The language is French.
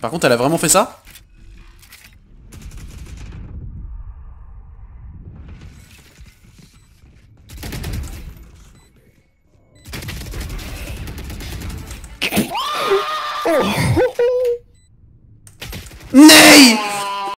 Par contre, elle a vraiment fait ça?